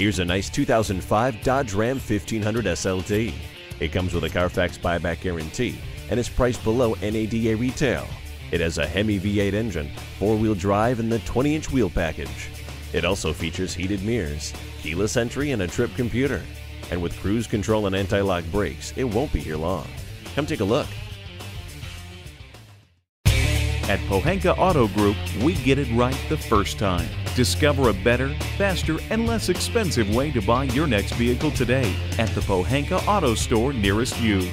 Here's a nice 2005 Dodge Ram 1500 SLT. It comes with a Carfax buyback guarantee and is priced below NADA retail. It has a Hemi V8 engine, four-wheel drive, and the 20-inch wheel package. It also features heated mirrors, keyless entry, and a trip computer. And with cruise control and anti-lock brakes, it won't be here long. Come take a look. At Pohanka Auto Group, we get it right the first time. Discover a better, faster, and less expensive way to buy your next vehicle today at the Pohanka Auto Store nearest you.